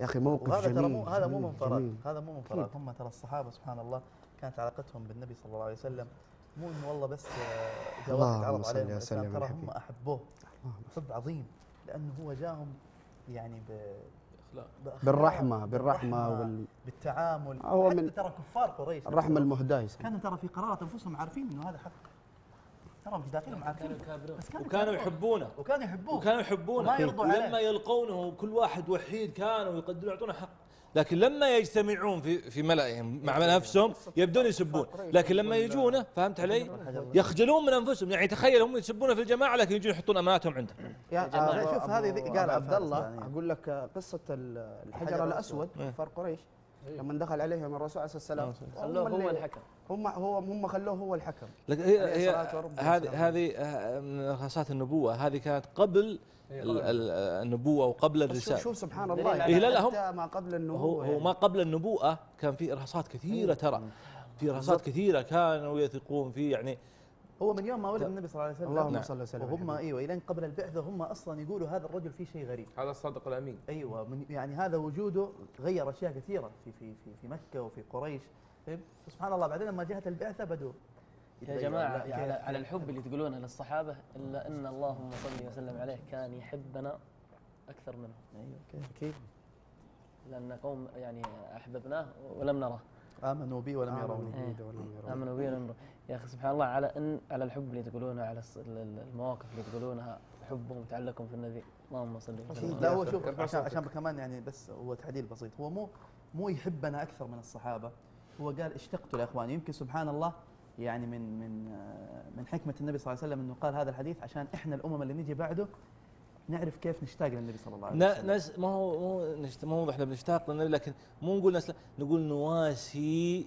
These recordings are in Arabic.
يا أخي موقف وهذا ترى جميل مو هذا مو جميل، من فراغ جميل. هذا مو من فراغ هم ترى الصحابة سبحان الله كانت علاقتهم بالنبي صلى الله عليه وسلم مو إنه والله بس آه، جاء واحد اللهم عرض صل عليهم ترى هم. أحبوه. حب عظيم لأنه هو جاهم يعني ب بالرحمة بالرحمة وال... بالتعامل. هو حتى من ترى كفار قريش. الرحمة المهداة. كانوا ترى في قرارات أنفسهم عارفين إنه هذا حق في داخلهم عارفين بس كانوا وكانوا. يحبونه. وكانوا يحبوه. وكانوا يحبونه. وما يرضوا عليه. ولما يلقونه كل واحد وحيد كانوا يقدرون يعطونه حق. لكن لما يجتمعون في في ملأهم مع نفسهم يبدون يسبون. لكن لما يجونه فهمت علي؟ يخجلون من أنفسهم. يعني تخيل هم يسبونه في الجماعة لكن يجون يحطون أماناتهم عندهم يا شوف هذه قالها عبد الله. أقول لك قصة ال- الحجر الأسود. كفار قريش. لما دخل عليهم الرسول عليه السلام خلوه هو الحكم. هم هو هم خلوه هو الحكم. لكن هي والسلام. هذه هذه آه، من خاصات النبوة هذه كانت قبل ال- ال- النبوة وقبل الرسالة. شوف سبحان الله على- إيه لا لا هم حتى ما قبل هو النبوة هو يعني. ما قبل النبوءة كان في إرهاصات كثيرة ترى. في إرهاصات كثيرة كانوا يثقون فيه يعني هو من يوم ما ولد النبي صلى الله عليه وسلم. اللهم نعم. صل وسلم وهم إيوه الين قبل البعثة هم أصلا يقولوا هذا الرجل فيه شيء غريب. هذا الصادق الأمين. إيوه من يعني هذا وجوده غير أشياء كثيرة في في في, في مكة وفي قريش. فهمت؟ سبحان الله بعدين لما جاءت البعثة بدوا يا. جماعة على, على الحب اللي تقولونه للصحابة إلا أن اللهم صل وسلم عليه كان يحبنا أكثر منهم. إيوه كيف؟ أكيد لأن قوم يعني أحببناه ولم نره. آمنوا بي ولم يروني ولم يروني. آمنوا به ولم نره يا أخي سبحان الله على أن على الحب اللي تقولونه على المواقف اللي تقولونها حبهم وتعلقهم في النبي اللهم صل وسلم لا. هو شوف عشان. عشان كمان يعني بس هو تعديل بسيط هو مو مو يحبنا أكثر من الصحابة هو قال اشتقتوا لاخواني يمكن سبحان الله يعني من من آه، من حكمة النبي صلى الله عليه وسلم إنه قال هذا الحديث عشان إحنا الأمم اللي نجي بعده نعرف كيف نشتاق للنبي صلى الله عليه وسلم نس ما هو مو نشت- مو إحنا بنشتاق للنبي لكن مو نقول نسل نقول نواسي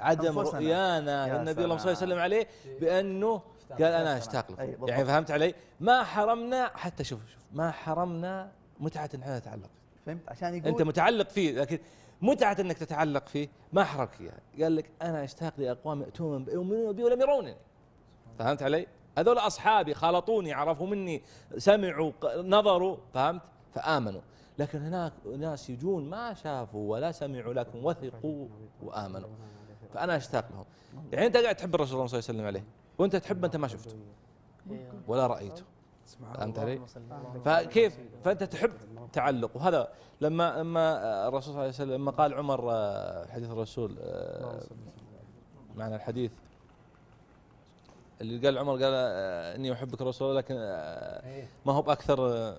عدم. رؤيانا يا للنبي اللهم صل سلام. وسلم عليه بأنه قال أنا أشتاق لكم بالضبط. يعني فهمت علي؟ ما حرمنا حتى شوف شوف ما حرمنا متعة ان إحنا نتعلق فهمت عشان يقول أنت متعلق فيه لكن متعة إنك تتعلق فيه ما حرمك إياها قال لك أنا أشتاق لأقوام يأتون يؤمنون بي ولم يرونني فهمت علي؟ هذول أصحابي خالطوني عرفوا مني سمعوا نظروا فهمت؟ فآمنوا. لكن هناك ناس يجون ما شافوا ولا سمعوا لكن وثقوا وآمنوا. فأنا أشتاق لهم. يعني أنت قاعد تحب الرسول صلى الله عليه وسلم عليه. وأنت تحب أنت ما شفته. ولا رأيته. فهمت علي؟ فكيف؟ فأنت تحب تعلق وهذا لما لما الرسول صلى الله عليه وسلم لما قال عمر آه، حديث الرسول آه، معنى الحديث اللي قال عمر قال آه، إني أحبك يا رسول الله لكن آه، ما هو بأكثر آه،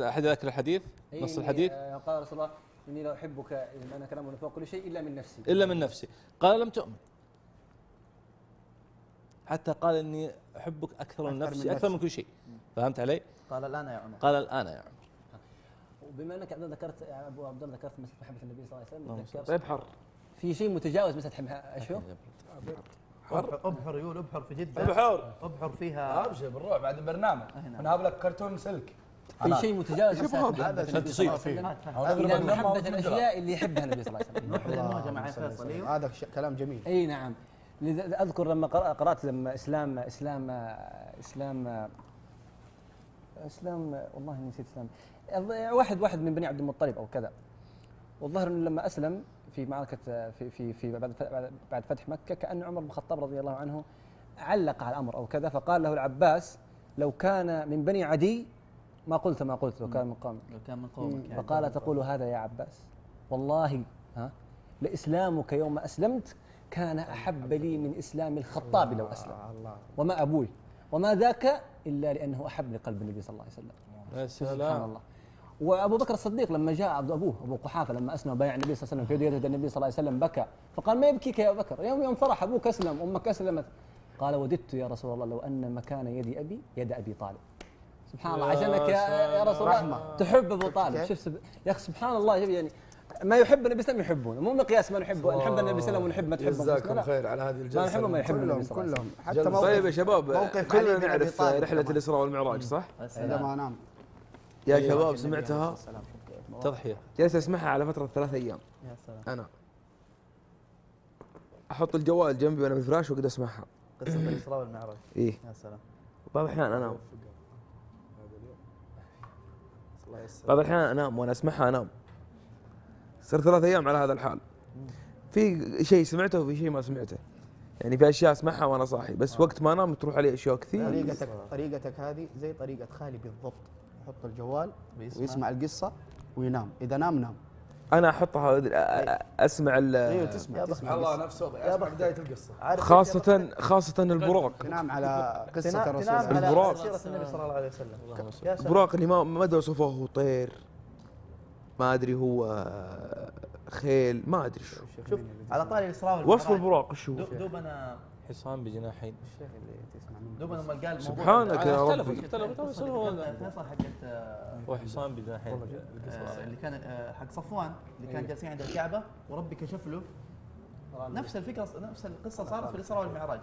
أحد ذكر الحديث؟ إيه، نص إني، الحديث؟ قال رسول الله إني لا أحبك اذا أنا كلام فوق كل شيء إلا من نفسي. إلا من نفسي. قال لم تؤمن. حتى قال إني أحبك أكثر من أكثر من نفسي أكثر من نفسي. كل شيء. فهمت علي؟ قال الآن يا عمر. قال الآن يا عمر. وبما أنك عبد الله ذكرت أبو عبد الله ذكرت مسألة محبة النبي صلى الله عليه وسلم طيب حر في شيء متجاوز مسألة شو؟ أبحر. أبحر. يقول أبحر في جدة. بحور أبحر فيها. ابشر بنروح بعد البرنامج. ونهب لك كرتون سلك. في شيء متجاوز هذا النبي صلى الله عليه وسلم أو نضرب إلى محبه. الأشياء اللي يحبها النبي صلى الله عليه وسلم. نروح للموجه مع فيصل أيوه. هذا كلام جميل. أي نعم. لذا أذكر لما قرأت لما اسلام اسلام اسلام اسلام والله نسيت إسلام. واحد واحد من بني عبد المطلب أو كذا. والظاهر انه لما أسلم في معركة في في في بعد بعد- بعد فتح مكة كأن عمر بن الخطاب رضي الله عنه علق على الأمر أو كذا فقال له العباس لو كان من بني عدي ما قلت ما قلت لو كان من قومك. لو كان من قومك يعني. فقال تقول هذا يا عباس والله ها لإسلامك يوم أسلمت كان أحب لي من إسلام الخطاب لو أسلم. الله وما أبوي وما ذاك إلا لأنه أحب لقلب النبي صلى الله عليه وسلم. يا سبحان سلام الله. وأبو بكر الصديق لما جاء عبد أبوه أبو قحافه لما أسلم بايع النبي صلى الله عليه وسلم في يد النبي صلى الله عليه وسلم بكى. فقال ما يبكيك يا أبو بكر؟ يوم يوم فرح أبوك اسلم أمك اسلمت قال وددت يا رسول الله لو أن مكان يد أبي يد أبي طالب. سبحان الله يا عشانك يا, يا رسول الله. رحمة. تحب أبو طالب؟ شوف سب... يا أخي سبحان الله يعني ما يحب النبي صلى الله عليه وسلم يحبونه. مو مقياس ما نحب نحب النبي صلى الله عليه وسلم ونحب ما تحبه. جزاكم خير على هذه ما الجلسه نحب ما يحب النبي كلهم صلى الله عليه وسلم. كلهم حتى. موقف طيب يا شباب كلنا نعرف رحلة. الإسراء والمعراج صح؟ عندما انام يا أيوة، شباب سمعتها. تضحية. جلست أسمعها على فترة ثلاث أيام. يا سلام. أنا أحط الجوال جنبي وأنا في الفراش واقعد أسمعها. قصة الاسراء والمعراج. إيه. يا سلام. بعض الاحيان أنام. بعض الاحيان أنام وأنا أسمعها أنام. صرت ثلاث أيام على هذا الحال. في شيء سمعته وفي شيء ما سمعته. يعني في أشياء أسمعها وأنا صاحي. بس وقت ما أنام تروح علي أشياء كثير. طريقتك طريقتك هذه زي طريقة خالي بالضبط. يحط الجوال بيسمع. ويسمع القصة وينام. إذا نام نام. أنا أحطها أسمع ال- أيوه تسمع تسمع الله. نفسه يا أسمع. بداية القصة. خاصة خاصة البراق. تنام على قصة الرسول البراق. سيرة النبي صلى الله عليه وسلم. البراق اللي ما ما أدري وصفه هو طير. ما أدري هو خيل. ما أدري شو. شوف على طاري الإسراء وصف البراق شو؟ دو- دوبنا حصان بجناحين. الشيخ اللي تسمع منه دوبنا لما قال سبحانك يا اختلفوا ربي. اختلفوا. تو القصة يصير اللي هو كان- فيصل حقت آه، هو حصان بجناحين. آه، اللي كان آه، حق صفوان اللي كان جالسين عند الكعبة وربي كشف له. نفس الفكرة نفس القصة صارت في الإسراء والمعراج.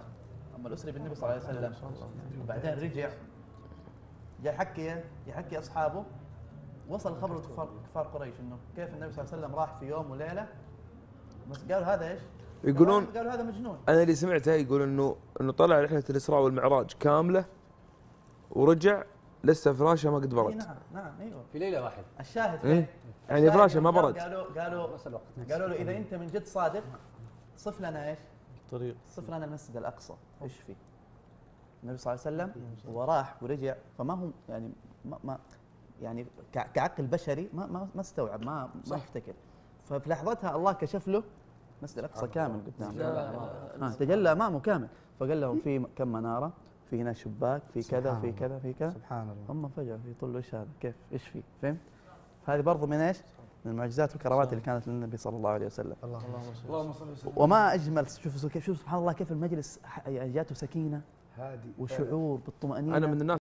أما الاسري بالنبي صلى الله عليه وسلم. وبعدين رجع. جاء يحكي يحكي أصحابه. وصل خبر كفار كفار قريش إنه كيف النبي صلى الله عليه وسلم راح في يوم وليلة. بس قالوا هذا إيش؟ يقولون قالوا هذا مجنون. أنا اللي سمعته يقول انه إنه طلع رحلة الإسراء والمعراج كاملة ورجع لسه فراشه ما قد برد. نعم نعم إيوه. في ليلة واحدة. الشاهد إيه؟ يعني فراشه ما برد. قالوا قالوا نفس الوقت قالوا له إذا أنت من جد صادق صف لنا إيش؟ طريق صف لنا المسجد الأقصى. إيش فيه؟ النبي صلى الله عليه وسلم وراح ورجع فما هو يعني ما, ما يعني كع- كعقل بشري ما ما, ما استوعب ما ما يفتكر. ففي لحظتها الله كشف له المسجد الأقصى كامل قدامه تجلى أمامه كامل فقال لهم في كم منارة في هنا شباك في كذا في. كذا في كذا سبحان الله هم فجأة يطلوا إيش هذا؟ كيف؟ إيش فيه؟ فهمت؟ هذه برضو من إيش؟ من المعجزات والكرامات اللي كانت للنبي صلى الله عليه وسلم. اللهم صل وسلم وما أجمل شوف كيف شوف سبحان الله كيف المجلس ح- جاته سكينة هادي وشعور بالطمأنينة أنا من الناس